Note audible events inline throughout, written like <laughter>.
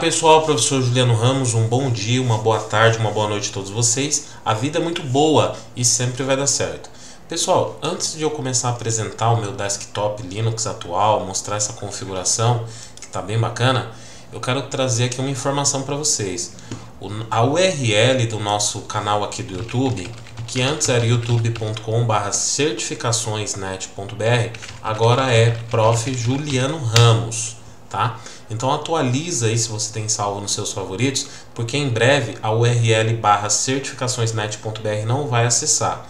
pessoal, professor Juliano Ramos, um bom dia, uma boa tarde, uma boa noite a todos vocês. A vida é muito boa e sempre vai dar certo. Pessoal, antes de eu começar a apresentar o meu desktop Linux atual, mostrar essa configuração que está bem bacana, eu quero trazer aqui uma informação para vocês. O- A URL do nosso canal aqui do YouTube, que antes era youtube.com.br certificaçõesnet.br, agora é Prof. Juliano Ramos, tá? Então atualiza aí se você tem salvo nos seus favoritos, porque em breve a URL barra certificaçõesnet.br não vai acessar.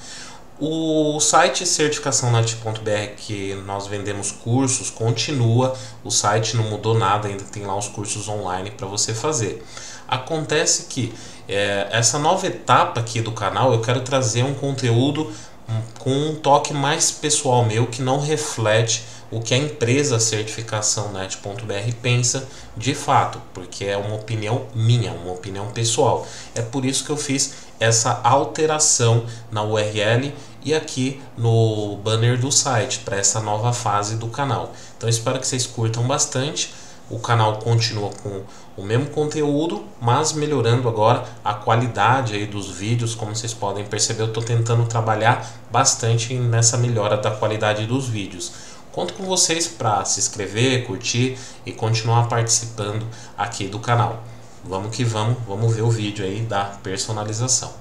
O site certificaçãonet.br que nós vendemos cursos continua, o site não mudou nada, ainda tem lá os cursos online para você fazer. Acontece que é, essa nova etapa aqui do canal eu quero trazer um conteúdo hum, com um toque mais pessoal meu que não reflete o que a empresa certificaçãonet.br pensa de fato, porque é uma opinião minha, uma opinião pessoal. É por isso que eu fiz essa alteração na URL e aqui no banner do site para essa nova fase do canal. Então espero que vocês curtam bastante. O canal continua com o mesmo conteúdo, mas melhorando agora a qualidade aí dos vídeos, como vocês podem perceber, eu estou tentando trabalhar bastante nessa melhora da qualidade dos vídeos. Conto com vocês para se inscrever, curtir e continuar participando aqui do canal. Vamos que vamos, vamos ver o vídeo aí da personalização.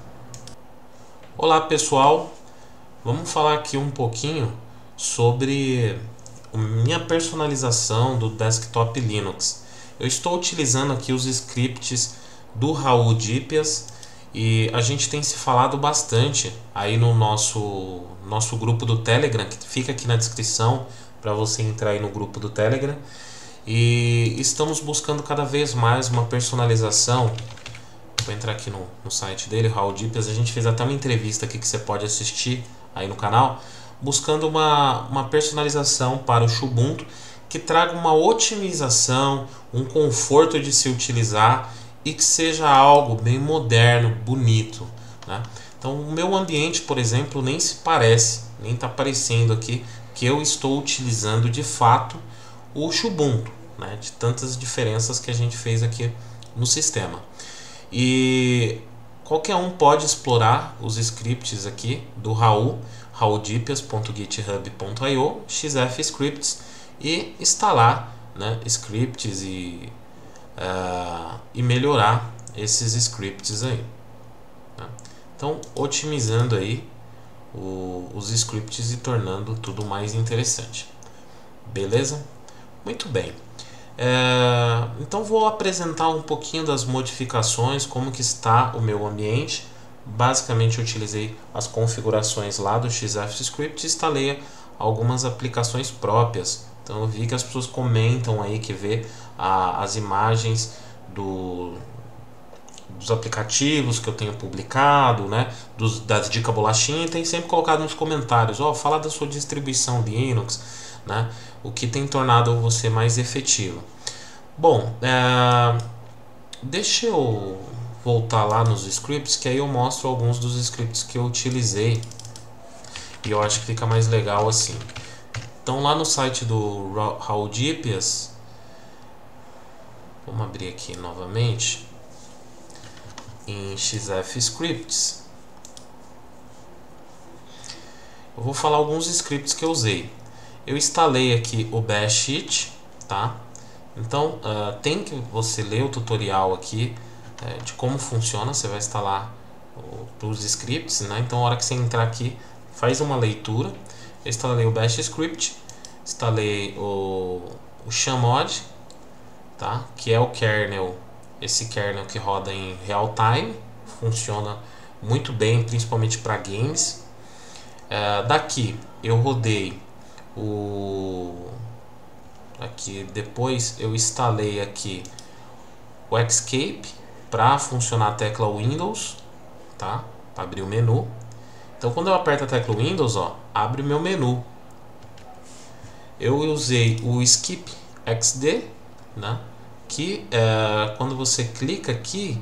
Olá pessoal, vamos falar aqui um pouquinho sobre minha personalização do desktop Linux. Eu estou utilizando aqui os scripts do Raul Dípias e a gente tem se falado bastante aí no nosso, nosso grupo do Telegram, que fica aqui na descrição para você entrar aí no grupo do Telegram. E estamos buscando cada vez mais uma personalização. Vou entrar aqui no, no site dele, Raul Dípias. A gente fez até uma entrevista aqui que você pode assistir aí no canal, buscando uma, uma personalização para o Ubuntu que traga uma otimização, um conforto de se utilizar e que seja algo bem moderno, bonito. Né? Então, o meu ambiente, por exemplo, nem se parece, nem está aparecendo aqui que eu estou utilizando de fato o Ubuntu, né? de tantas diferenças que a gente fez aqui no sistema. E qualquer um pode explorar os scripts aqui do Raul, rauldipias.github.io, xfscripts e instalar né, scripts e, uh, e melhorar esses scripts aí. Tá? Então, otimizando aí o, os scripts e tornando tudo mais interessante. Beleza? Muito bem. É, então vou apresentar um pouquinho das modificações, como que está o meu ambiente. Basicamente utilizei as configurações lá do XFScript e instalei algumas aplicações próprias. Então eu vi que as pessoas comentam aí que vê a, as imagens do, dos aplicativos que eu tenho publicado, né, dos, das dicas bolachinha, e tem sempre colocado nos comentários, ó, oh, fala da sua distribuição Linux, né, o que tem tornado você mais efetivo. Bom, é, deixa eu voltar lá nos scripts, que aí eu mostro alguns dos scripts que eu utilizei, e eu acho que fica mais legal assim. Então lá no site do Raul Dípias, vamos abrir aqui novamente, em XF Scripts, eu vou falar alguns scripts que eu usei. Eu instalei aqui o Bash It, tá? Então uh, tem que você ler o tutorial aqui uh, de como funciona. Você vai instalar os scripts, né? Então a hora que você entrar aqui, faz uma leitura. Eu instalei o Bash Script, instalei o, o tá? Que é o kernel, esse kernel que roda em real time, funciona muito bem, principalmente para games. Uh, daqui eu rodei o aqui depois eu instalei aqui o Escape para funcionar a tecla Windows, tá? Para abrir o menu. Então quando eu aperto a tecla Windows, ó, abre o meu menu. Eu usei o Skip XD, né? Que é, quando você clica aqui,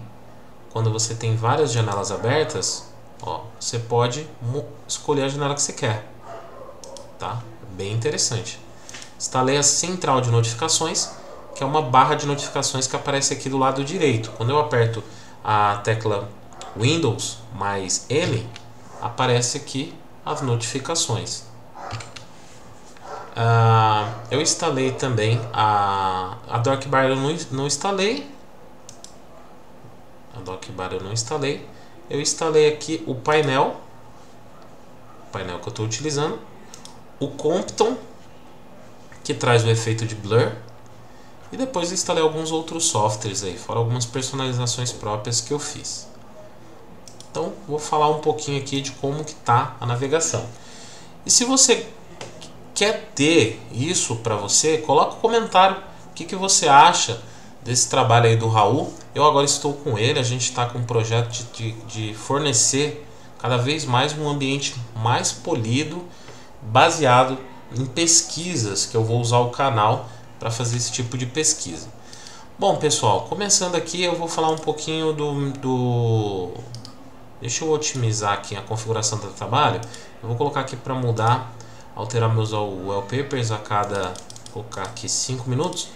quando você tem várias janelas abertas, ó, você pode escolher a janela que você quer, tá? Bem interessante. Instalei a central de notificações, que é uma barra de notificações que aparece aqui do lado direito. Quando eu aperto a tecla Windows mais M, aparece aqui as notificações. Uh, eu instalei também a, a eu não, não instalei a Dockbar eu não instalei eu instalei aqui o painel o painel que eu estou utilizando o Compton que traz o efeito de blur e depois instalei alguns outros softwares aí, fora algumas personalizações próprias que eu fiz. Então, vou falar um pouquinho aqui de como que tá a navegação. E se você quer ter isso para você, coloca um comentário o que, que você acha desse trabalho aí do Raul. Eu agora estou com ele, a gente está com um projeto de, de, de fornecer cada vez mais um ambiente mais polido, baseado em pesquisas que eu vou usar o canal para fazer esse tipo de pesquisa. Bom, pessoal, começando aqui eu vou falar um pouquinho do, do... Deixa eu otimizar aqui a configuração do trabalho. Eu vou colocar aqui para mudar, alterar meus wallpapers a cada... Colocar aqui 5 minutos.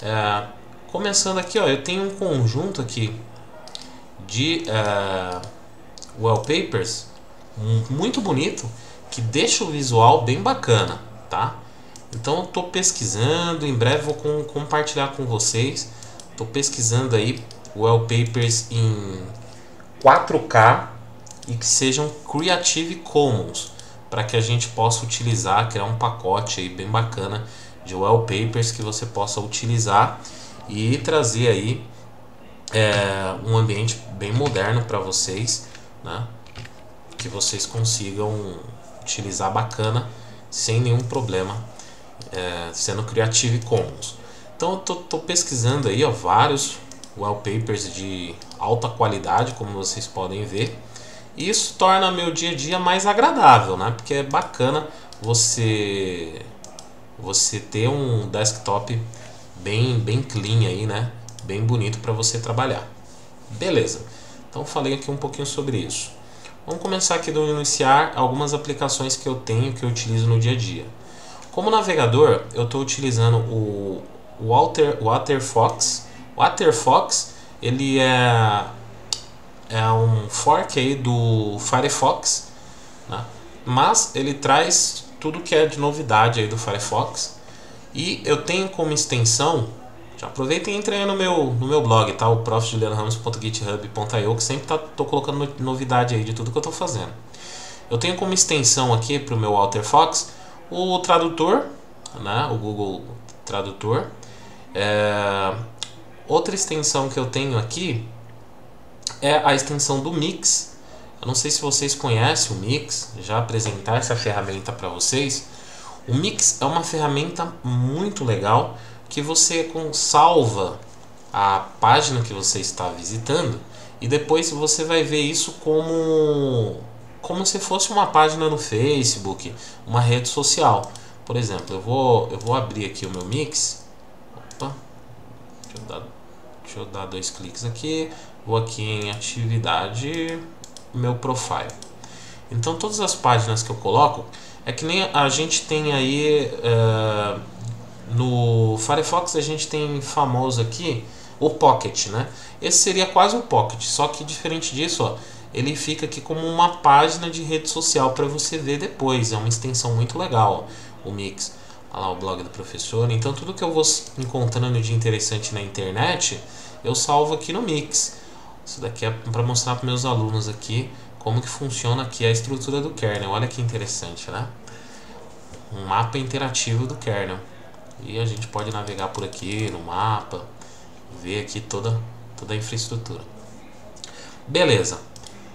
É, começando aqui, ó, eu tenho um conjunto aqui de é, wallpapers muito bonito que deixa o visual bem bacana, tá? Então estou pesquisando, em breve vou com, compartilhar com vocês. Estou pesquisando aí wallpapers em 4K e que sejam Creative Commons para que a gente possa utilizar, criar um pacote aí bem bacana de wallpapers que você possa utilizar e trazer aí é, um ambiente bem moderno para vocês, né? que vocês consigam utilizar bacana sem nenhum problema é, sendo Creative Commons. Então eu tô, tô, pesquisando aí ó, vários wallpapers de alta qualidade, como vocês podem ver. Isso torna meu dia a dia mais agradável, né? Porque é bacana você você ter um desktop bem bem clean aí, né? Bem bonito para você trabalhar. Beleza. Então falei aqui um pouquinho sobre isso. Vamos começar aqui do iniciar algumas aplicações que eu tenho que eu utilizo no dia a dia. Como navegador, eu estou utilizando o Walter, Waterfox. Waterfox ele é, é um fork aí do Firefox, né? mas ele traz tudo que é de novidade aí do Firefox. E eu tenho como extensão, já aproveita e entra aí no meu, no meu blog, tá? o profjulianramos.github.io, que sempre tá, tô colocando novidade aí de tudo que eu estou fazendo. Eu tenho como extensão aqui para o meu Waterfox o tradutor, né, o Google Tradutor. É, outra extensão que eu tenho aqui é a extensão do Mix. Eu não sei se vocês conhecem o Mix, já apresentar essa ferramenta para vocês. O Mix é uma ferramenta muito legal que você salva a página que você está visitando e depois você vai ver isso como como se fosse uma página no Facebook, uma rede social. Por exemplo, eu vou, eu vou abrir aqui o meu mix. Opa, deixa eu, dar, deixa eu dar dois cliques aqui. Vou aqui em atividade, meu profile. Então todas as páginas que eu coloco é que nem a gente tem aí uh, no Firefox a gente tem famoso aqui o Pocket, né? Esse seria quase um Pocket, só que diferente disso, ó, ele fica aqui como uma página de rede social para você ver depois. É uma extensão muito legal o Mix. Olha lá o blog do professor. Então tudo que eu vou encontrando de interessante na internet, eu salvo aqui no Mix. Isso daqui é para mostrar para meus alunos aqui como que funciona aqui a estrutura do kernel. Olha que interessante, né? Um mapa interativo do kernel. E a gente pode navegar por aqui no mapa, ver aqui toda, toda a infraestrutura. Beleza.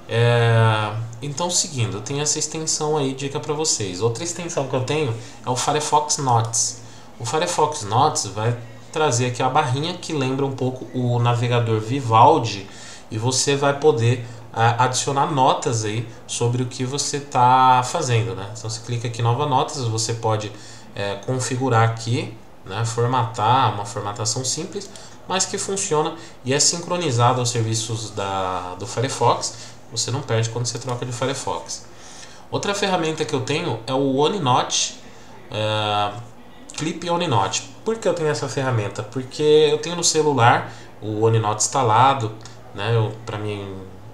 É, então, seguindo, eu tenho essa extensão aí, dica para vocês. Outra extensão que eu tenho é o Firefox Notes. O Firefox Notes vai trazer aqui a barrinha que lembra um pouco o navegador Vivaldi e você vai poder adicionar notas aí sobre o que você está fazendo, né? Então, você clica aqui Nova Notas, você pode é, configurar aqui, né, formatar, uma formatação simples, mas que funciona e é sincronizado aos serviços da, do Firefox. Você não perde quando você troca de Firefox. Outra ferramenta que eu tenho é o OneNote é, Clip OneNote. Por que eu tenho essa ferramenta? Porque eu tenho no celular o OneNote instalado, né, para mim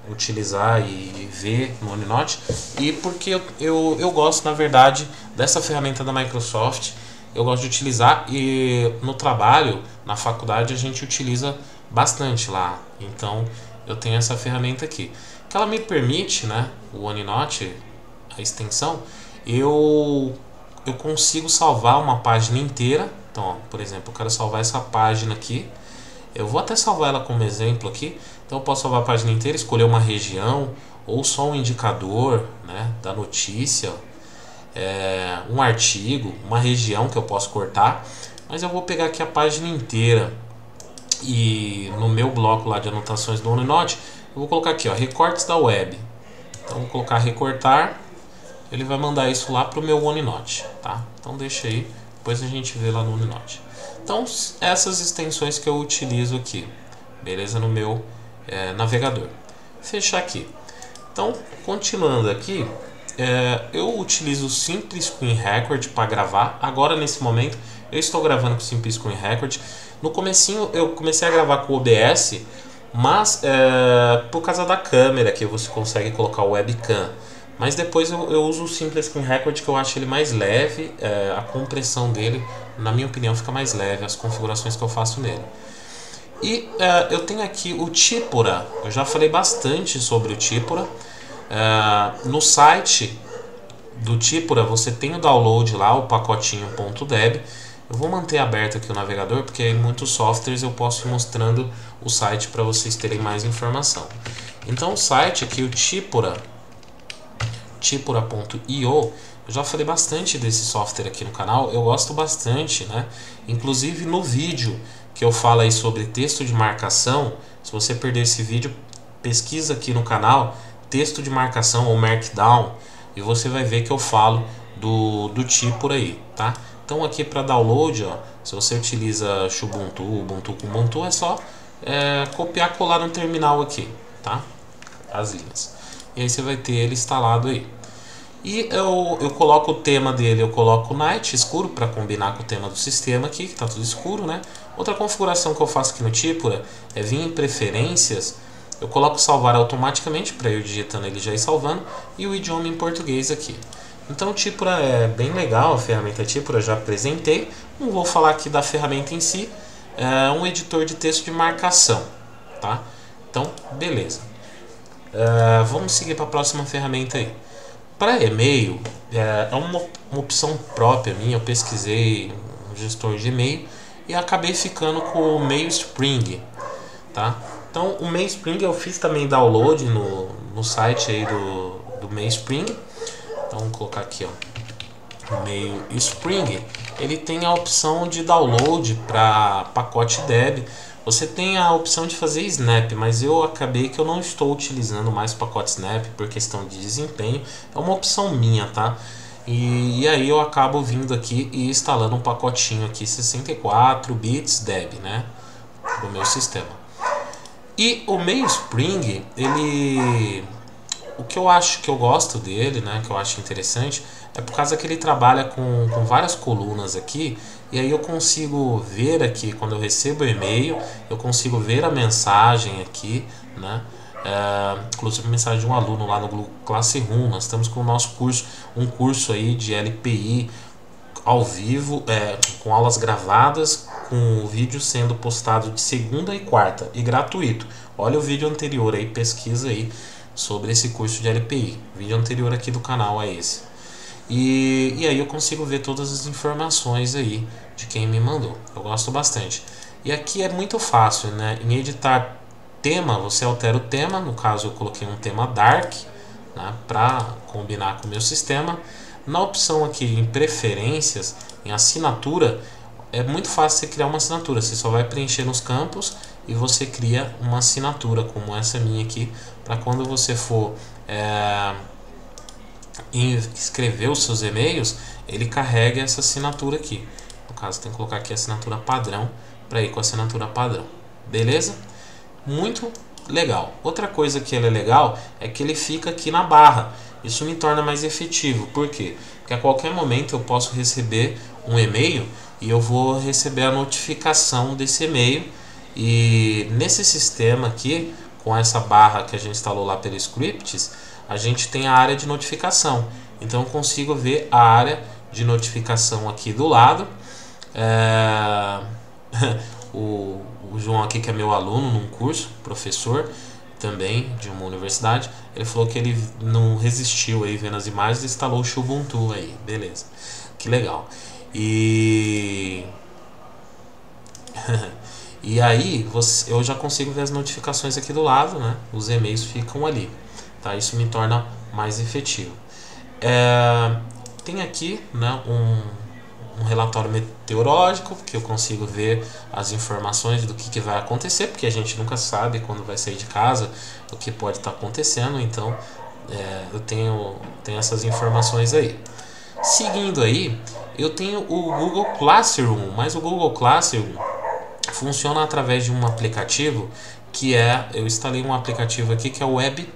utilizar e ver no OneNote e porque eu, eu, eu gosto na verdade dessa ferramenta da Microsoft eu gosto de utilizar e no trabalho, na faculdade, a gente utiliza bastante lá. Então eu tenho essa ferramenta aqui. Que ela me permite, né, o OneNote, a extensão, eu, eu consigo salvar uma página inteira. Então, ó, por exemplo, eu quero salvar essa página aqui. Eu vou até salvar ela como exemplo aqui. Então eu posso salvar a página inteira, escolher uma região ou só um indicador né, da notícia é, um artigo, uma região que eu posso cortar, mas eu vou pegar aqui a página inteira e no meu bloco lá de anotações do OneNote, eu vou colocar aqui, ó, recortes da web. Então vou colocar recortar, ele vai mandar isso lá para o meu OneNote, tá? Então deixa aí, depois a gente vê lá no OneNote. Então essas extensões que eu utilizo aqui, beleza? No meu é, navegador. Fechar aqui. Então, continuando aqui, é, eu utilizo o Simple Screen Record para gravar. Agora, nesse momento, eu estou gravando com o Simple Screen Record. No comecinho, eu comecei a gravar com o OBS, mas é, por causa da câmera, que você consegue colocar o webcam. Mas depois eu, eu uso o Simple Screen Record, que eu acho ele mais leve. É, a compressão dele, na minha opinião, fica mais leve. As configurações que eu faço nele. E é, eu tenho aqui o Tipura. Eu já falei bastante sobre o Tipura. Uh, no site do Tipura você tem o download lá, o pacotinho .deb. Eu vou manter aberto aqui o navegador porque em muitos softwares eu posso ir mostrando o site para vocês terem mais informação. Então o site aqui, o Tipura, tipura.io, eu já falei bastante desse software aqui no canal, eu gosto bastante, né? Inclusive no vídeo que eu falo aí sobre texto de marcação, se você perder esse vídeo, pesquisa aqui no canal texto de marcação ou markdown e você vai ver que eu falo do, do por aí, tá? Então aqui para download, ó, se você utiliza Xubuntu, Ubuntu com Ubuntu, é só é, copiar colar no terminal aqui, tá? As linhas. E aí você vai ter ele instalado aí. E eu, eu coloco o tema dele, eu coloco night escuro para combinar com o tema do sistema aqui, que está tudo escuro, né? Outra configuração que eu faço aqui no Tipura é vir em preferências eu coloco salvar automaticamente para eu digitando ele já ir salvando e o idioma em português aqui. Então o Tipura é bem legal, a ferramenta Tipura já apresentei. Não vou falar aqui da ferramenta em si, é um editor de texto de marcação, tá? Então, beleza. É, vamos seguir para a próxima ferramenta aí. Para e-mail, é, é uma, uma opção própria minha, eu pesquisei um gestor de e-mail e acabei ficando com o Mail Spring, tá? Então o Mainspring eu fiz também download no, no site aí do, do Mainspring. Então vamos colocar aqui ó. O Mainspring ele tem a opção de download para pacote Deb. Você tem a opção de fazer Snap, mas eu acabei que eu não estou utilizando mais pacote Snap por questão de desempenho. É uma opção minha, tá? E, e, aí eu acabo vindo aqui e instalando um pacotinho aqui 64 bits Deb, né? Do meu sistema. E o Mainspring, ele o que eu acho que eu gosto dele, né, que eu acho interessante, é por causa que ele trabalha com, com várias colunas aqui, e aí eu consigo ver aqui, quando eu recebo o e-mail, eu consigo ver a mensagem aqui, né, é, inclusive mensagem de um aluno lá no Classroom, nós estamos com o nosso curso, um curso aí de LPI ao vivo, é, com aulas gravadas, com o vídeo sendo postado de segunda e quarta e gratuito. Olha o vídeo anterior aí, pesquisa aí sobre esse curso de LPI. O vídeo anterior aqui do canal é esse. E, e aí eu consigo ver todas as informações aí de quem me mandou. Eu gosto bastante. E aqui é muito fácil, né? Em editar tema, você altera o tema. No caso, eu coloquei um tema dark né? para combinar com o meu sistema. Na opção aqui em preferências, em assinatura, é muito fácil você criar uma assinatura. Você só vai preencher nos campos e você cria uma assinatura, como essa minha aqui, para quando você for é, escrever os seus e-mails, ele carrega essa assinatura aqui. No caso, tem que colocar aqui a assinatura padrão para ir com a assinatura padrão. Beleza? Muito legal. Outra coisa que ele é legal é que ele fica aqui na barra. Isso me torna mais efetivo. Por quê? Porque a qualquer momento eu posso receber um e-mail e eu vou receber a notificação desse e-mail. E nesse sistema aqui, com essa barra que a gente instalou lá pelo Scripts, a gente tem a área de notificação. Então eu consigo ver a área de notificação aqui do lado. É... <laughs> o, o João aqui que é meu aluno num curso, professor também de uma universidade, ele falou que ele não resistiu aí vendo as imagens e instalou o Xubuntu aí, beleza. Que legal. E <laughs> e aí você, eu já consigo ver as notificações aqui do lado, né? Os e-mails ficam ali, tá? Isso me torna mais efetivo. É, tem aqui, né, um um relatório meteorológico, que eu consigo ver as informações do que, que vai acontecer, porque a gente nunca sabe quando vai sair de casa o que pode estar tá acontecendo, então é, eu tenho, tenho essas informações aí. Seguindo aí, eu tenho o Google Classroom, mas o Google Classroom funciona através de um aplicativo que é, eu instalei um aplicativo aqui que é o Web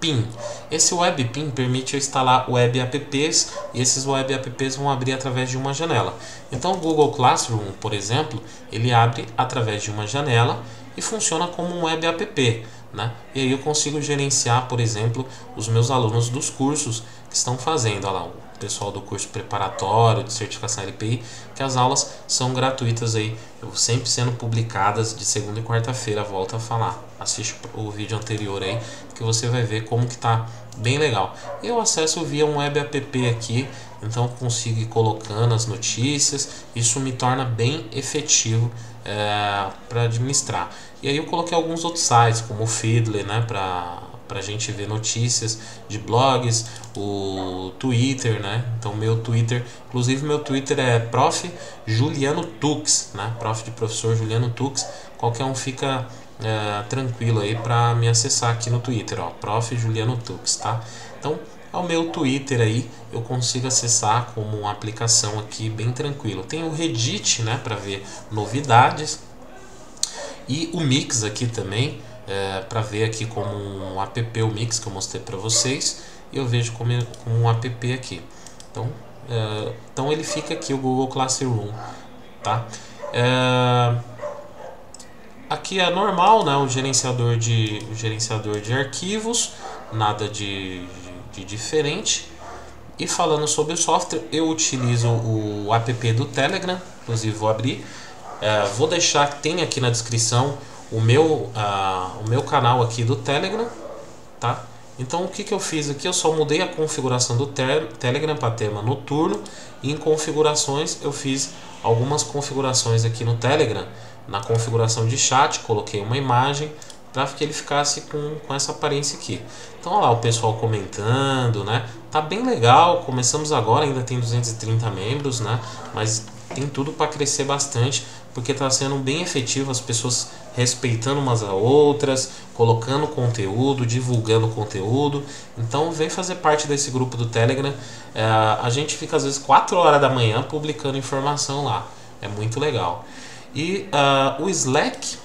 PIN. Esse web PIN permite eu instalar web apps e esses web apps vão abrir através de uma janela. Então o Google Classroom, por exemplo, ele abre através de uma janela e funciona como um web app. Né? E aí eu consigo gerenciar, por exemplo, os meus alunos dos cursos que estão fazendo. Olha lá, pessoal do curso preparatório de certificação LPI, que as aulas são gratuitas aí, sempre sendo publicadas de segunda e quarta-feira, volto a falar. Assiste o vídeo anterior aí, que você vai ver como que tá bem legal. Eu acesso via um web app aqui, então consigo ir colocando as notícias, isso me torna bem efetivo é, para administrar. E aí eu coloquei alguns outros sites, como o Feedly, né, para para a gente ver notícias de blogs, o Twitter, né? Então meu Twitter, inclusive meu Twitter é prof Juliano Tux, né? Prof de professor Juliano Tux. Qualquer um fica é, tranquilo aí para me acessar aqui no Twitter, ó, Prof. Juliano Tux, tá? Então, ao meu Twitter aí, eu consigo acessar como uma aplicação aqui bem tranquilo. Tem o Reddit, né, para ver novidades. E o Mix aqui também, é, para ver aqui como um app o Mix que eu mostrei para vocês. E eu vejo como, como um app aqui. Então, é, então ele fica aqui o Google Classroom, tá? É, Aqui é normal, né? O gerenciador de, gerenciador de arquivos, nada de, de, de diferente. E falando sobre o software, eu utilizo o app do Telegram, inclusive vou abrir. É, vou deixar, tem aqui na descrição o meu, uh, o meu canal aqui do Telegram, tá? Então o que, que eu fiz aqui? Eu só mudei a configuração do te Telegram para tema noturno e em configurações eu fiz algumas configurações aqui no Telegram na configuração de chat, coloquei uma imagem para que ele ficasse com, com essa aparência aqui. Então, olha lá o pessoal comentando, né? Tá bem legal, começamos agora, ainda tem 230 membros, né? Mas tem tudo para crescer bastante, porque está sendo bem efetivo, as pessoas respeitando umas a outras, colocando conteúdo, divulgando conteúdo. Então, vem fazer parte desse grupo do Telegram. É, a gente fica às vezes 4 horas da manhã publicando informação lá. É muito legal. E uh, o Slack,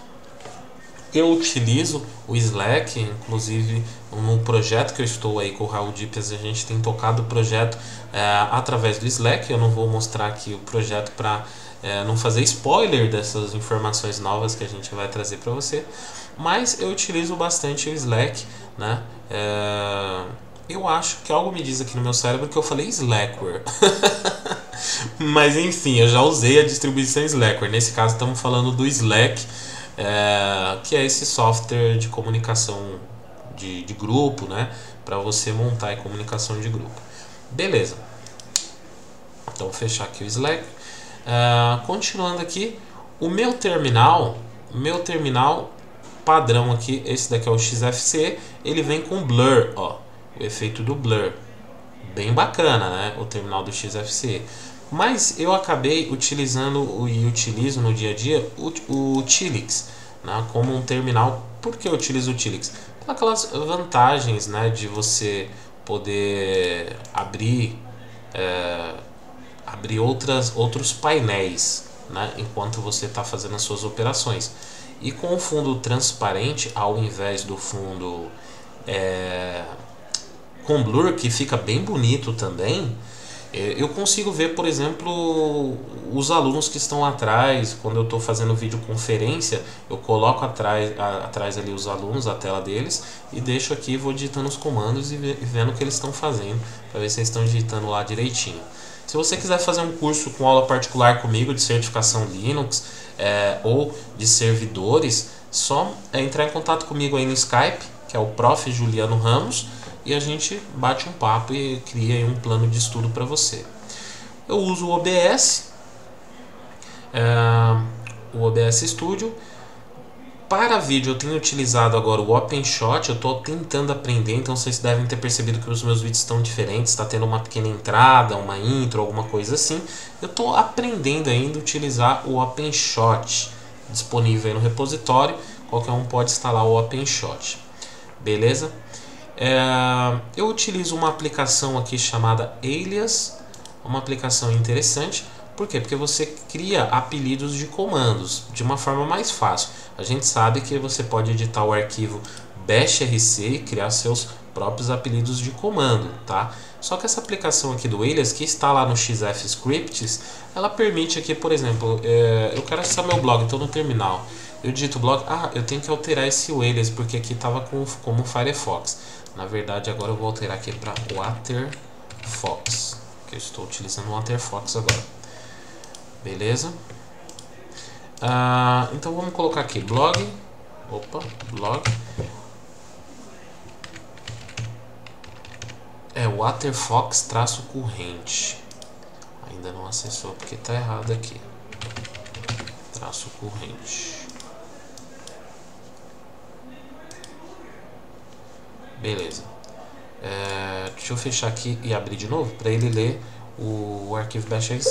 eu utilizo o Slack, inclusive no projeto que eu estou aí com o Raul Dipas, a gente tem tocado o projeto uh, através do Slack. Eu não vou mostrar aqui o projeto para eh, não fazer spoiler dessas informações novas que a gente vai trazer para você, mas eu utilizo bastante o Slack, né? Uh, eu acho que algo me diz aqui no meu cérebro que eu falei Slackware. <laughs> Mas enfim, eu já usei a distribuição Slackware. Nesse caso, estamos falando do Slack, é, que é esse software de comunicação de, de grupo, né? Para você montar a comunicação de grupo. Beleza. Então, vou fechar aqui o Slack. É, continuando aqui, o meu terminal, meu terminal padrão aqui, esse daqui é o XFC, ele vem com blur, ó, o efeito do blur. Bem bacana, né? O terminal do XFC. Mas eu acabei utilizando e utilizo no dia a dia o, o Tilix né, como um terminal. Por que eu utilizo o Tilix? Aquelas vantagens né, de você poder abrir, é, abrir outras, outros painéis. né, enquanto você está fazendo as suas operações. E com o fundo transparente, ao invés do fundo é, com blur, que fica bem bonito também, eu consigo ver, por exemplo, os alunos que estão atrás, quando eu estou fazendo videoconferência, eu coloco atrás, a, atrás ali os alunos, a tela deles, e deixo aqui, vou digitando os comandos e, e vendo o que eles estão fazendo, para ver se eles estão digitando lá direitinho. Se você quiser fazer um curso com aula particular comigo de certificação Linux é, ou de servidores, só é entrar em contato comigo aí no Skype, que é o Prof. Juliano Ramos, e a gente bate um papo e cria um plano de estudo para você. Eu uso o OBS, é, o OBS Studio. Para vídeo eu tenho utilizado agora o OpenShot, eu estou tentando aprender, então vocês devem ter percebido que os meus vídeos estão diferentes, está tendo uma pequena entrada, uma intro, alguma coisa assim. Eu estou aprendendo ainda a utilizar o OpenShot, disponível aí no repositório, qualquer um pode instalar o OpenShot. Beleza? É, eu utilizo uma aplicação aqui chamada Alias, uma aplicação interessante. Por quê? Porque você cria apelidos de comandos de uma forma mais fácil. A gente sabe que você pode editar o arquivo bashrc e criar seus próprios apelidos de comando, tá? Só que essa aplicação aqui do Alias, que está lá no XF Scripts, ela permite aqui, por exemplo, é, eu quero acessar meu blog, estou no terminal. Eu digito blog, ah, eu tenho que alterar esse Alias, porque aqui estava com, como Firefox. Na verdade, agora eu vou alterar aqui para Waterfox, que eu estou utilizando o Waterfox agora. Beleza? Ah, então vamos colocar aqui blog. Opa, blog. É Waterfox traço corrente. Ainda não acessou porque está errado aqui. Traço corrente. Beleza. É, deixa eu fechar aqui e abrir de novo para ele ler o, o arquivo bashrc.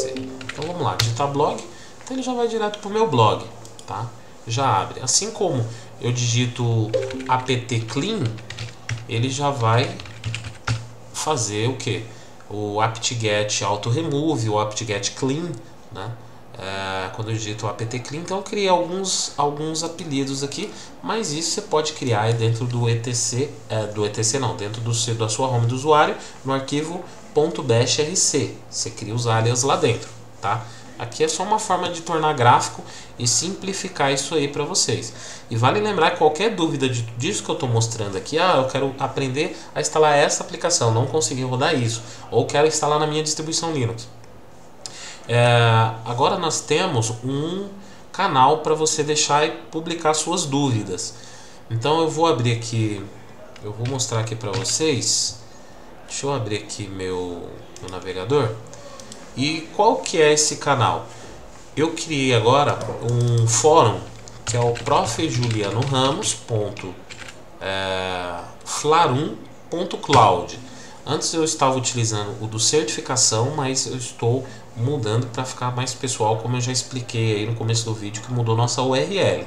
Então vamos lá, digitar blog, então ele já vai direto para o meu blog, tá? Já abre. Assim como eu digito apt clean, ele já vai fazer o que? O apt-get auto-remove, o apt-get clean, né? É, quando eu digito apt clean, então eu criei alguns, alguns apelidos aqui, mas isso você pode criar dentro do etc, é, do etc não, dentro do, da sua home do usuário, no arquivo .bashrc, você cria os alias lá dentro, tá? Aqui é só uma forma de tornar gráfico e simplificar isso aí para vocês. E vale lembrar qualquer dúvida de, disso que eu estou mostrando aqui, ah, eu quero aprender a instalar essa aplicação, não consegui rodar isso, ou quero instalar na minha distribuição Linux é, agora nós temos um canal para você deixar e publicar suas dúvidas. Então eu vou abrir aqui, eu vou mostrar aqui para vocês. Deixa eu abrir aqui meu, meu navegador. E qual que é esse canal? Eu criei agora um fórum que é o profjulianoramos.flarum.cloud. Antes eu estava utilizando o do certificação, mas eu estou mudando para ficar mais pessoal, como eu já expliquei aí no começo do vídeo que mudou nossa URL.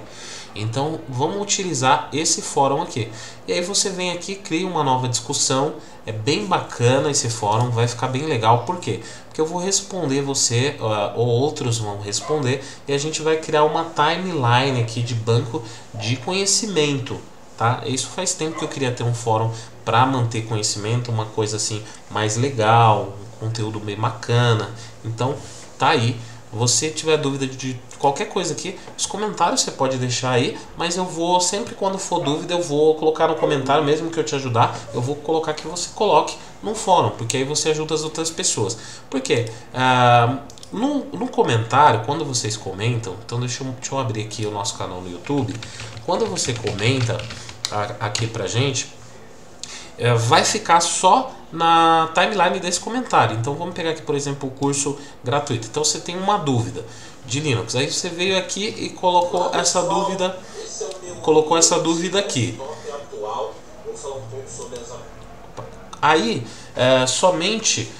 Então vamos utilizar esse fórum aqui. E aí você vem aqui, cria uma nova discussão. É bem bacana esse fórum, vai ficar bem legal. Por quê? Porque eu vou responder você, ou outros vão responder, e a gente vai criar uma timeline aqui de banco de conhecimento. Tá? Isso faz tempo que eu queria ter um fórum para manter conhecimento, uma coisa assim mais legal, conteúdo bem bacana. Então, tá aí. Você tiver dúvida de qualquer coisa aqui, os comentários você pode deixar aí, mas eu vou sempre quando for dúvida eu vou colocar no comentário, mesmo que eu te ajudar, eu vou colocar que você coloque no fórum, porque aí você ajuda as outras pessoas. Por quê? Ah, no, no comentário, quando vocês comentam, então deixa eu, deixa eu abrir aqui o nosso canal no YouTube. Quando você comenta aqui pra gente, é, vai ficar só na timeline desse comentário. Então vamos pegar aqui, por exemplo, o curso gratuito. Então você tem uma dúvida de Linux. Aí você veio aqui e colocou essa dúvida, colocou essa dúvida aqui. Aí é, somente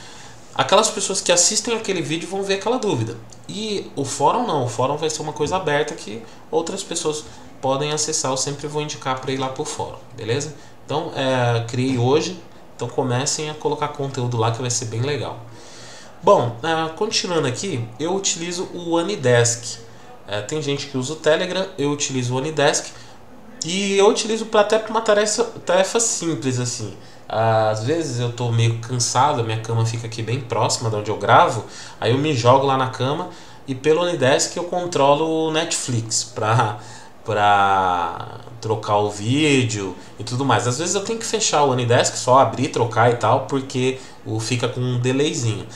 aquelas pessoas que assistem aquele vídeo vão ver aquela dúvida. E o fórum não, o fórum vai ser uma coisa aberta que outras pessoas podem acessar. Eu sempre vou indicar para ir lá para o fórum, beleza? Então, é, criei hoje, então comecem a colocar conteúdo lá que vai ser bem legal. Bom, uh, continuando aqui, eu utilizo o Anidesk. Uh, tem gente que usa o Telegram, eu utilizo o Anidesk. E eu utilizo pra, até para uma tarefa, tarefa simples assim. Às vezes eu tô meio cansado, minha cama fica aqui bem próxima de onde eu gravo, aí eu me jogo lá na cama e pelo Anidesk eu controlo o Netflix para para trocar o vídeo e tudo mais. Às vezes eu tenho que fechar o Anidesk, só abrir, trocar e tal, porque o fica com um delayzinho.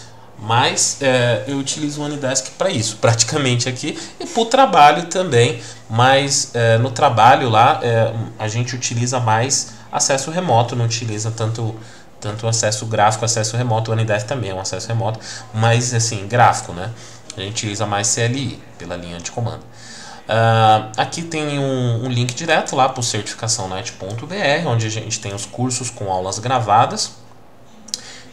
Mas é, eu utilizo o Anidesk para isso, <laughs> praticamente aqui, e para o trabalho também. Mas é, no trabalho lá é, a gente utiliza mais acesso remoto, não utiliza tanto tanto acesso gráfico, acesso remoto. O Anidesk também é um acesso remoto, mas assim, gráfico, né? A gente utiliza mais CLI pela linha de comando. Uh, aqui tem um, um, link direto lá para o certificaçãonet.br, onde a gente tem os cursos com aulas gravadas.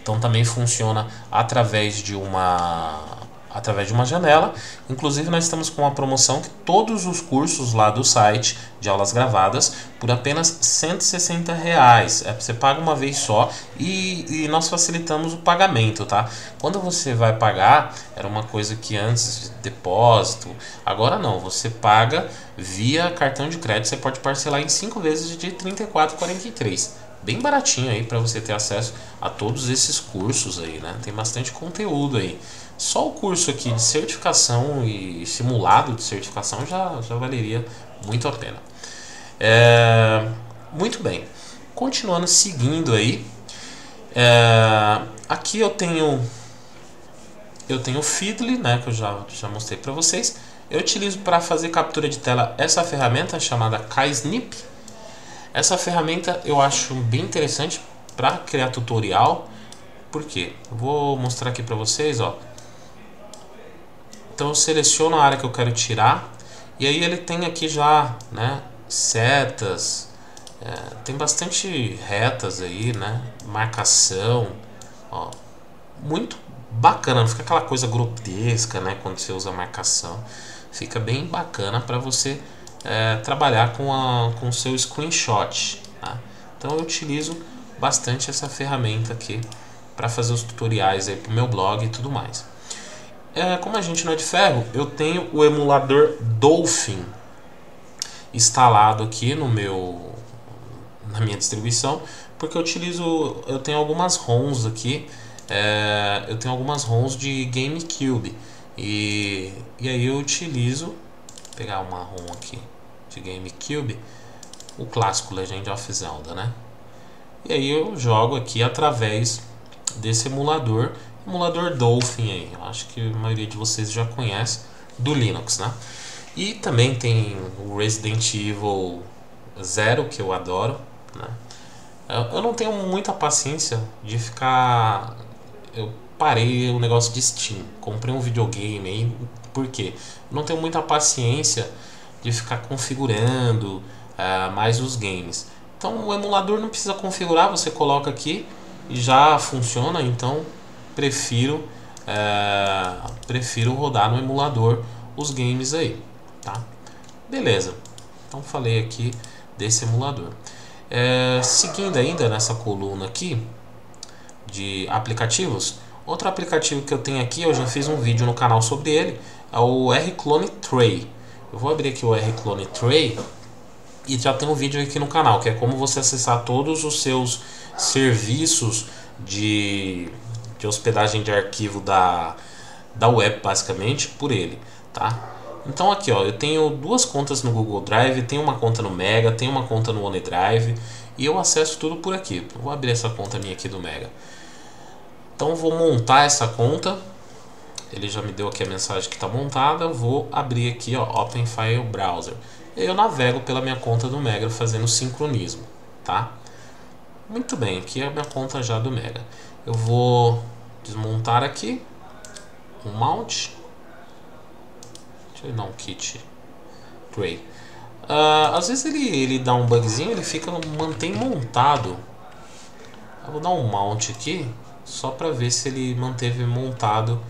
Então também funciona através de uma através de uma janela. Inclusive, nós estamos com uma promoção que todos os cursos lá do site de aulas gravadas por apenas 160 reais. É, você paga uma vez só e, e nós facilitamos o pagamento, tá? Quando você vai pagar, era uma coisa que antes depósito, agora não, você paga via cartão de crédito, você pode parcelar em 5 vezes de 34,43 bem baratinho aí para você ter acesso a todos esses cursos aí, né? Tem bastante conteúdo aí. Só o curso aqui de certificação e simulado de certificação já, já valeria muito a pena. É, muito bem, continuando seguindo aí, é, aqui eu tenho eu tenho o Feedly, né, que eu já, já mostrei para vocês. Eu utilizo para fazer captura de tela essa ferramenta chamada KaiSnip. Essa ferramenta eu acho bem interessante para criar tutorial. Por quê? Eu vou mostrar aqui para vocês, ó. Então eu seleciono a área que eu quero tirar e aí ele tem aqui já, né, setas, é, tem bastante retas aí, né, marcação, ó, muito bacana, não fica aquela coisa grotesca, né, quando você usa marcação, fica bem bacana para você é, trabalhar com, a, com o seu screenshot, tá? Então eu utilizo bastante essa ferramenta aqui para fazer os tutoriais aí pro meu blog e tudo mais. É, como a gente não é de ferro, eu tenho o emulador Dolphin instalado aqui no meu na minha distribuição, porque eu utilizo, eu tenho algumas ROMs aqui, é, eu tenho algumas ROMs de GameCube e, e aí eu utilizo, vou pegar uma ROM aqui de GameCube, o clássico Legend of Zelda, né? E aí eu jogo aqui através desse emulador emulador Dolphin aí, acho que a maioria de vocês já conhece do Linux, né? E também tem o Resident Evil Zero que eu adoro, né? Eu não tenho muita paciência de ficar. Eu parei o negócio de Steam, comprei um videogame aí, por quê? Eu não tenho muita paciência de ficar configurando uh, mais os games. Então o emulador não precisa configurar, você coloca aqui e já funciona, então prefiro é, prefiro rodar no emulador os games aí, tá? Beleza. Então falei aqui desse emulador. É, seguindo ainda nessa coluna aqui de aplicativos, outro aplicativo que eu tenho aqui, eu já fiz um vídeo no canal sobre ele, é o R-Clone Tray. Eu vou abrir aqui o R-Clone Tray e já tem um vídeo aqui no canal, que é como você acessar todos os seus serviços de de hospedagem de arquivo da, da web, basicamente, por ele, tá? Então aqui, ó, eu tenho duas contas no Google Drive, tenho uma conta no Mega, tenho uma conta no OneDrive e eu acesso tudo por aqui. Vou abrir essa conta minha aqui do Mega. Então vou montar essa conta. Ele já me deu aqui a mensagem que está montada. Vou abrir aqui, ó, Open File Browser. Eu navego pela minha conta do Mega fazendo sincronismo, tá? Muito bem, aqui é a minha conta já do Mega. Eu vou desmontar aqui um mount. Eu dar um kit tray. Uh, às vezes ele, ele dá um bugzinho, ele fica mantém montado. Eu vou dar um mount aqui só para ver se ele manteve montado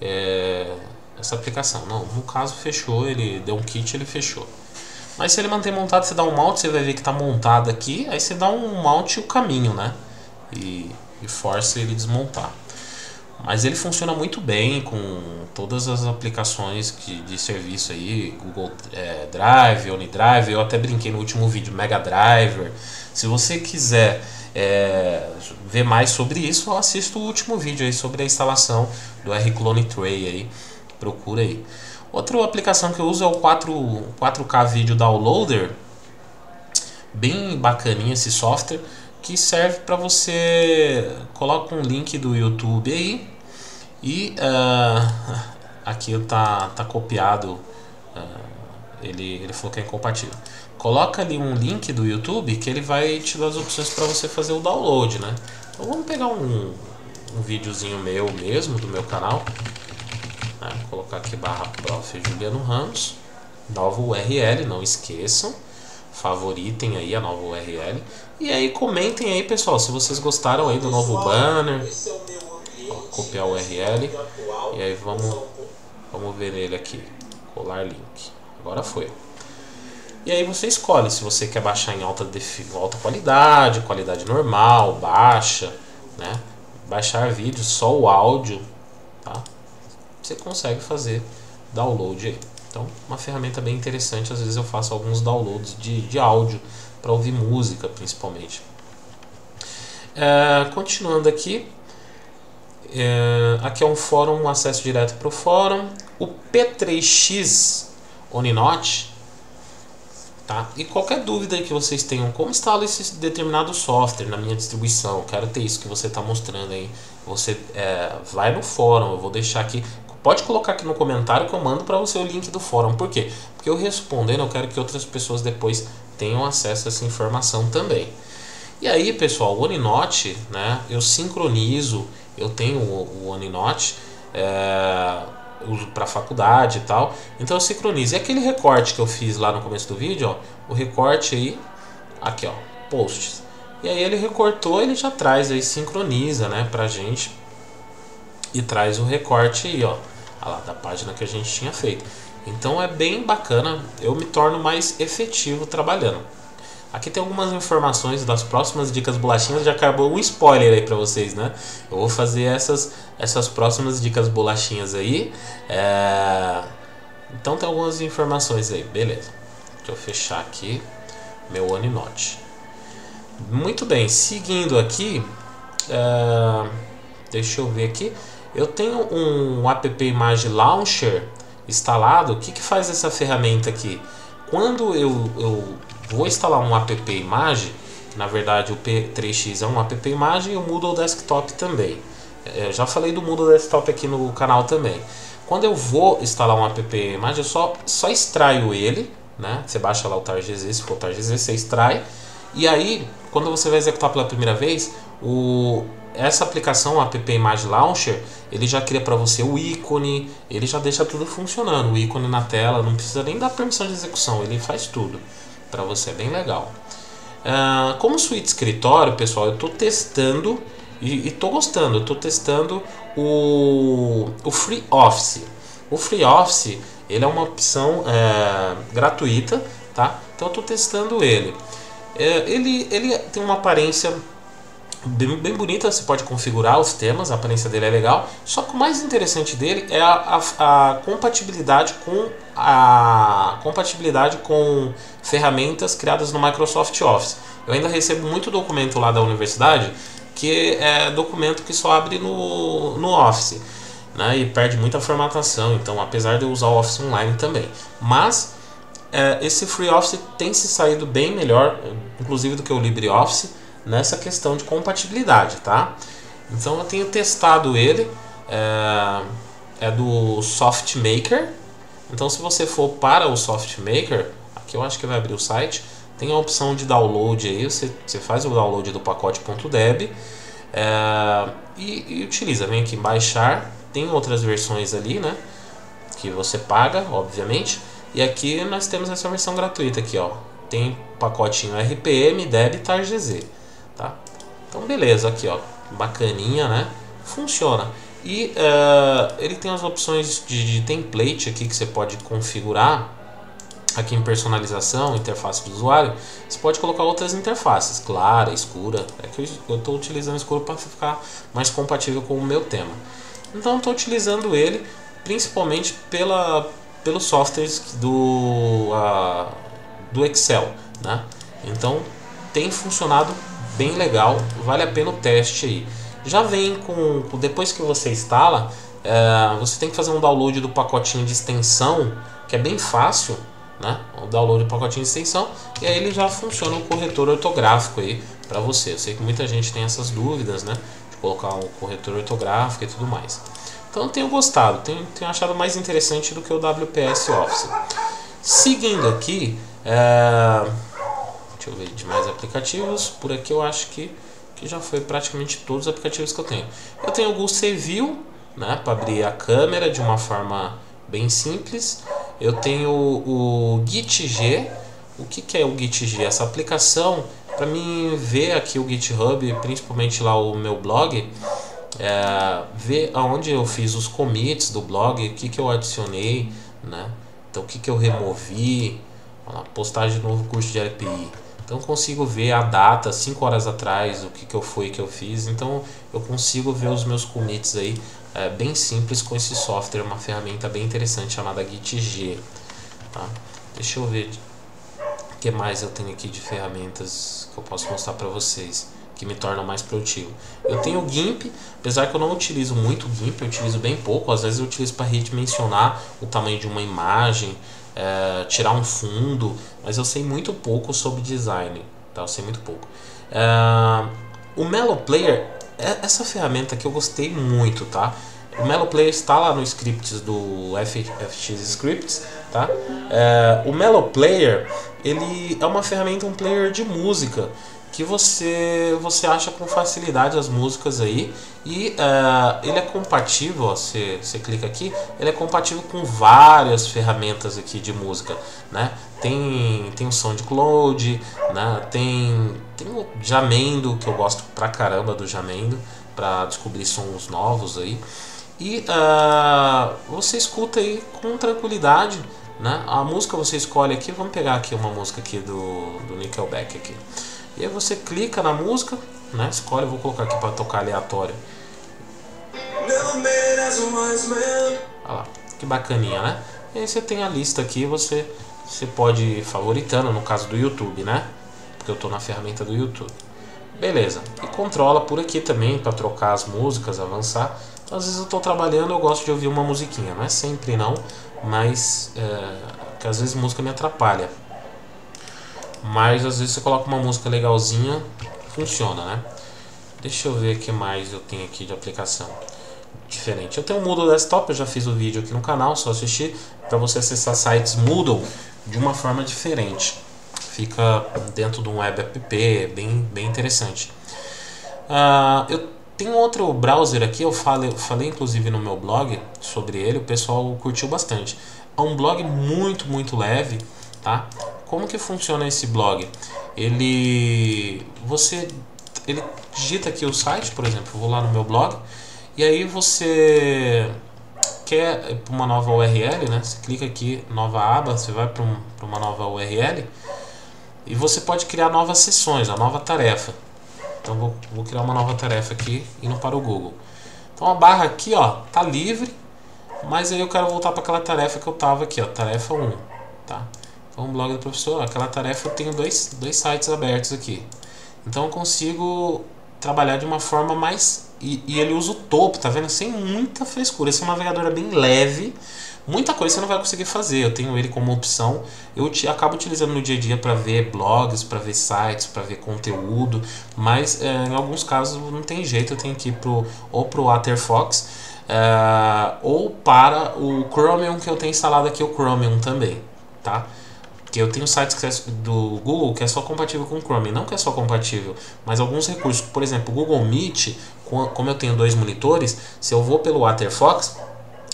é, essa aplicação. Não, no caso fechou, ele deu um kit, ele fechou. Mas se ele manter montado, você dá um mount, você vai ver que está montado aqui, aí você dá um mount o caminho, né? E e força ele desmontar. Mas ele funciona muito bem com todas as aplicações de, de serviço aí, Google é, Drive, OneDrive, eu até brinquei no último vídeo, Mega Driver. Se você quiser é, ver mais sobre isso, assista o último vídeo aí sobre a instalação do R-Clone Tray aí, procura aí. Outra aplicação que eu uso é o 4, 4K Video Downloader, bem bacaninha esse software, que serve para você coloca um link do YouTube aí e uh, aqui tá, tá copiado, uh, ele, ele falou que é incompatível. Coloca ali um link do YouTube que ele vai te dar as opções para você fazer o download, né? Então vamos pegar um, um videozinho meu mesmo, do meu canal. Né? Vou colocar aqui barra prof. Juliano Ramos. Nova URL, não esqueçam. Favoritem aí a nova URL. E aí comentem aí, pessoal, se vocês gostaram aí do novo banner. Ó, copiar o URL. E aí vamos, vamos ver ele aqui. Colar link. Agora foi. E aí você escolhe se você quer baixar em alta, alta qualidade, qualidade normal, baixa, né? Baixar vídeo, só o áudio, tá? Você consegue fazer download aí. Então, uma ferramenta bem interessante. Às vezes eu faço alguns downloads de, de áudio para ouvir música, principalmente. É, continuando aqui, é, aqui é um fórum, um acesso direto para o fórum. O P3X Oninote, tá? E qualquer dúvida que vocês tenham, como instala esse determinado software na minha distribuição, quero ter isso que você está mostrando aí. Você é, vai no fórum, eu vou deixar aqui Pode colocar aqui no comentário que eu mando para você o link do fórum. Por quê? Porque eu respondendo, eu quero que outras pessoas depois tenham acesso a essa informação também. E aí, pessoal, o OneNote, né? Eu sincronizo, eu tenho o, OneNote, é, para faculdade e tal. Então eu sincronizo. E aquele recorte que eu fiz lá no começo do vídeo, ó, o recorte aí, aqui ó, posts. E aí ele recortou, ele já traz aí, sincroniza, né, pra gente. E traz o recorte aí, ó lá, da página que a gente tinha feito. Então é bem bacana, eu me torno mais efetivo trabalhando. Aqui tem algumas informações das próximas dicas bolachinhas, já acabou um spoiler aí para vocês, né? Eu vou fazer essas, essas próximas dicas bolachinhas aí. É... Então tem algumas informações aí, beleza. Deixa eu fechar aqui meu OneNote. Muito bem, seguindo aqui, é... deixa eu ver aqui. Eu tenho um app Image Launcher instalado. O que, que faz essa ferramenta aqui? Quando eu, eu vou instalar um app Image, na verdade o P3X é um app Image e o Moodle Desktop também. É, eu já falei do Moodle Desktop aqui no canal também. Quando eu vou instalar um app Image, eu só, só extraio ele, né? Você baixa lá o TarGZ, se for TarGZ, você extrai. E aí, quando você vai executar pela primeira vez, o, essa aplicação, o App Image Launcher, ele já cria para você o ícone, ele já deixa tudo funcionando, o ícone na tela, não precisa nem dar permissão de execução, ele faz tudo para você, é bem legal. Uh, como suíte escritório, pessoal, eu estou testando e estou gostando, estou testando o, o Free Office. O Free Office, ele é uma opção é, gratuita, tá? Então eu estou testando ele. É, ele. Ele tem uma aparência bem, bem bonita, você pode configurar os temas, a aparência dele é legal. Só que o mais interessante dele é a, a, a compatibilidade com a compatibilidade com ferramentas criadas no Microsoft Office. Eu ainda recebo muito documento lá da universidade que é documento que só abre no, no Office. Né, e perde muita formatação, então apesar de eu usar o Office Online também. Mas é, esse Free Office tem se saído bem melhor, inclusive do que o LibreOffice nessa questão de compatibilidade, tá? Então eu tenho testado ele, é, é do SoftMaker. Então se você for para o SoftMaker, aqui eu acho que vai abrir o site, tem a opção de download aí, você, você faz o download do pacote .deb é, e, e utiliza, vem aqui baixar, tem outras versões ali, né? Que você paga, obviamente. E aqui nós temos essa versão gratuita aqui, ó. Tem pacotinho RPM, DEB e TarGZ? Então beleza, aqui ó, bacaninha, né? Funciona. E uh, ele tem as opções de, de, template aqui que você pode configurar aqui em personalização, interface do usuário. Você pode colocar outras interfaces, clara, escura. É que eu estou utilizando escuro para ficar mais compatível com o meu tema. Então estou utilizando ele principalmente pela, pelos softwares do, uh, do Excel. Né? Então tem funcionado bem legal, vale a pena o teste aí. Já vem com, depois que você instala, é, você tem que fazer um download do pacotinho de extensão, que é bem fácil, né? O download do pacotinho de extensão e aí ele já funciona o corretor ortográfico aí para você. Eu sei que muita gente tem essas dúvidas, né? De colocar um corretor ortográfico e tudo mais. Então tenho gostado, tenho, tenho achado mais interessante do que o WPS Office. Seguindo aqui, é, deixa eu ver de mais aplicativos. Por aqui eu acho que, que já foi praticamente todos os aplicativos que eu tenho. Eu tenho o Google View, né? Para abrir a câmera de uma forma bem simples. Eu tenho o GitG. O que, que é o GitG? Essa aplicação para mim ver aqui o GitHub, principalmente lá o meu blog, é, ver aonde eu fiz os commits do blog, o que, que eu adicionei, né? Então o que, que eu removi, postagem de novo curso de LPI. Então consigo ver a data, 5 horas atrás, o que, que eu foi que eu fiz. Então eu consigo ver os meus commits aí é, bem simples com esse software, uma ferramenta bem interessante chamada GitG. Tá? Deixa eu ver o que mais eu tenho aqui de ferramentas que eu posso mostrar para vocês que me tornam mais produtivo. Eu tenho o GIMP, apesar que eu não utilizo muito o GIMP, eu utilizo bem pouco. Às vezes eu utilizo para redimensionar o tamanho de uma imagem, é, tirar um fundo, mas eu sei muito pouco sobre design. Tá? Eu sei muito pouco. É, o Melo Player é, essa ferramenta que eu gostei muito, tá? O Melo Player está lá no scripts do FX Scripts, tá? É, o Melo Player, ele é uma ferramenta, um player de música que você você acha com facilidade as músicas aí e uh, ele é compatível, você, você clica aqui, ele é compatível com várias ferramentas aqui de música, né? Tem, tem o SoundCloud, né? tem, tem o Jamendo, que eu gosto pra caramba do Jamendo, para descobrir sons novos aí. E uh, você escuta aí com tranquilidade, né? A música você escolhe aqui, vamos pegar aqui uma música aqui do, do Nickelback aqui. E aí você clica na música, né? Escolhe, vou colocar aqui para tocar aleatório. Olha lá, que bacaninha, né? E aí você tem a lista aqui, você, você pode ir favoritando, no caso do YouTube, né? Porque eu estou na ferramenta do YouTube. Beleza, e controla por aqui também para trocar as músicas, avançar. Então, às vezes eu estou trabalhando, eu gosto de ouvir uma musiquinha, não é sempre não, mas é, às vezes música me atrapalha. Mas às vezes você coloca uma música legalzinha, funciona, né? Deixa eu ver o que mais eu tenho aqui de aplicação diferente. Eu tenho o Moodle Desktop, eu já fiz o vídeo aqui no canal, só assistir para você acessar sites Moodle de uma forma diferente. Fica dentro de um web app, bem, bem interessante. Uh, eu tenho outro browser aqui, eu falei, falei inclusive no meu blog sobre ele, o pessoal curtiu bastante. É um blog muito, muito leve, tá? Como que funciona esse blog? Ele você ele digita aqui o site, por exemplo, vou lá no meu blog e aí você quer uma nova URL, né? Você clica aqui nova aba, você vai para um, uma nova URL e você pode criar novas sessões, a nova tarefa. Então vou, vou criar uma nova tarefa aqui indo para o Google. Então a barra aqui, ó, tá livre, mas aí eu quero voltar para aquela tarefa que eu tava aqui, ó, tarefa 1, tá? Então, blog do professor, aquela tarefa eu tenho dois, dois sites abertos aqui. Então, eu consigo trabalhar de uma forma mais. E, e, ele usa o topo, tá vendo? Sem muita frescura. Esse é um navegador bem leve. Muita coisa você não vai conseguir fazer. Eu tenho ele como opção. Eu te, acabo utilizando no dia a dia para ver blogs, para ver sites, para ver conteúdo. Mas é, em alguns casos não tem jeito. Eu tenho que ir pro, ou para o Waterfox é, ou para o Chromium que eu tenho instalado aqui, o Chromium também. Tá? Que eu tenho sites é do Google que é só compatível com o Chrome, não que é só compatível, mas alguns recursos, por exemplo, o Google Meet, como eu tenho dois monitores, se eu vou pelo Waterfox,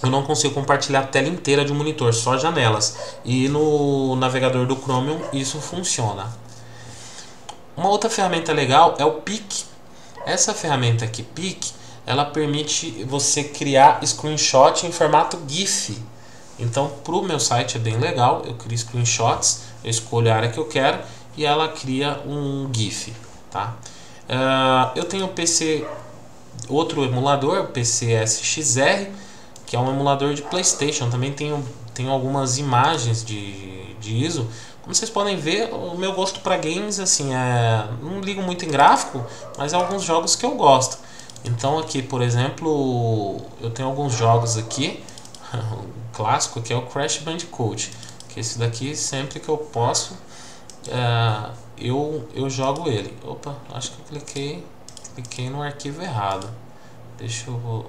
eu não consigo compartilhar a tela inteira de um monitor, só janelas. E no navegador do Chromium isso funciona. Uma outra ferramenta legal é o PIC. Essa ferramenta aqui, PIC, ela permite você criar screenshot em formato GIF. Então, para o meu site é bem legal. Eu crio screenshots, eu escolho a área que eu quero e ela cria um GIF. Tá? Uh, eu tenho o PC outro emulador, PCSXR, que é um emulador de PlayStation. Também tenho, tenho algumas imagens de, de ISO. Como vocês podem ver, o meu gosto para games, assim, é, não ligo muito em gráfico, mas é alguns jogos que eu gosto. Então aqui, por exemplo, eu tenho alguns jogos aqui, <laughs> o clássico que é o Crash Bandicoot, que esse daqui sempre que eu posso é, eu, eu jogo ele. Opa, acho que eu cliquei, cliquei no arquivo errado. Deixa eu vou,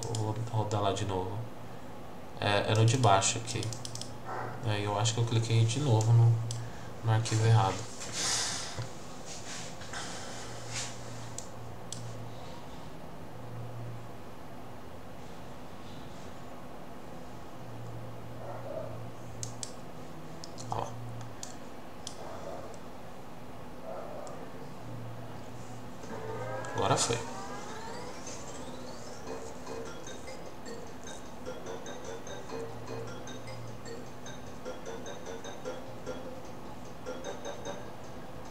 rodar lá de novo. É, é no de baixo aqui. Aí eu acho que eu cliquei de novo no, no arquivo errado. Agora foi.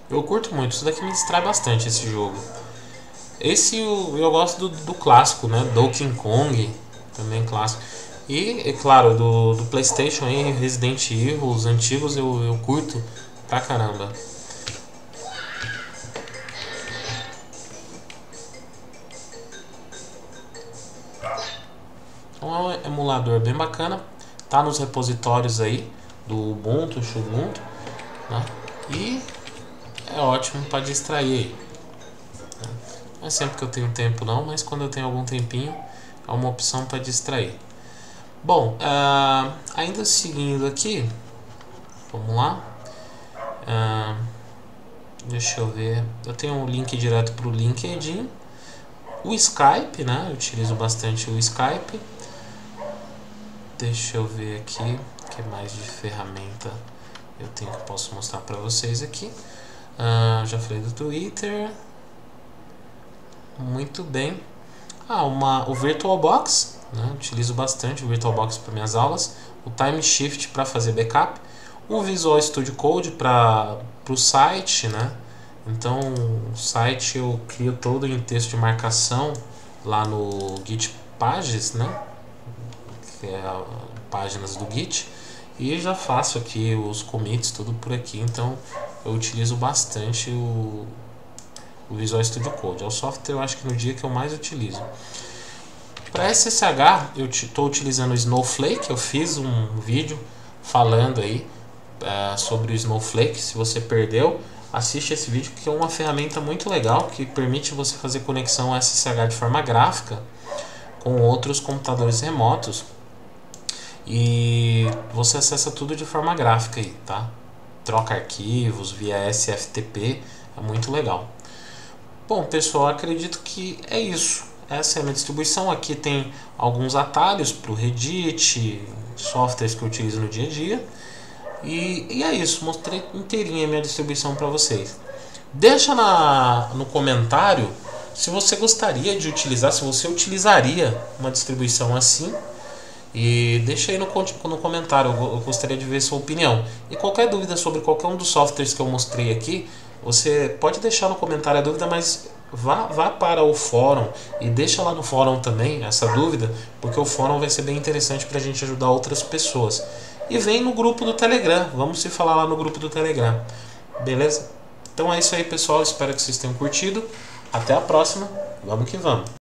Eu curto muito, isso daqui me distrai bastante esse jogo. Esse eu, eu gosto do, do clássico, né? Donkey Kong, também clássico. E, é claro, do, do Playstation aí, Resident Evil, os antigos eu, eu curto pra caramba. Emulador bem bacana, tá nos repositórios aí do Ubuntu, Ubuntu, né? E é ótimo para distrair. Não é sempre que eu tenho tempo não, mas quando eu tenho algum tempinho é uma opção para distrair. Bom, uh, ainda seguindo aqui, vamos lá. Uh, deixa eu ver, eu tenho um link direto para o LinkedIn. O Skype, né? Eu utilizo bastante o Skype. Deixa eu ver aqui que mais de ferramenta eu tenho que posso mostrar para vocês aqui. Uh, já falei do Twitter. Muito bem. Ah, uma, o VirtualBox, né? utilizo bastante o VirtualBox para minhas aulas. O Time Shift para fazer backup. O Visual Studio Code para o site, né? Então, o site eu crio todo em texto de marcação lá no Git Pages, né? É páginas do Git, e já faço aqui os commits tudo por aqui, então eu utilizo bastante o, o Visual Studio Code. É o software eu acho que no dia que eu mais utilizo. Para SSH eu estou utilizando o Snowflake, eu fiz um vídeo falando aí é, sobre o Snowflake, se você perdeu, assiste esse vídeo que é uma ferramenta muito legal que permite você fazer conexão SSH de forma gráfica com outros computadores remotos e você acessa tudo de forma gráfica aí, tá? Troca arquivos via SFTP, é muito legal. Bom, pessoal, acredito que é isso. Essa é a minha distribuição. Aqui tem alguns atalhos para o Reddit, softwares que eu utilizo no dia a dia. E, e é isso, mostrei inteirinha a minha distribuição para vocês. Deixa na, no comentário se você gostaria de utilizar, se você utilizaria uma distribuição assim e deixa aí no, no comentário, eu gostaria de ver sua opinião. E qualquer dúvida sobre qualquer um dos softwares que eu mostrei aqui, você pode deixar no comentário a dúvida, mas vá, vá para o fórum e deixa lá no fórum também essa dúvida, porque o fórum vai ser bem interessante para a gente ajudar outras pessoas. E vem no grupo do Telegram, vamos se falar lá no grupo do Telegram, beleza? Então é isso aí pessoal, espero que vocês tenham curtido. Até a próxima, vamos que vamos!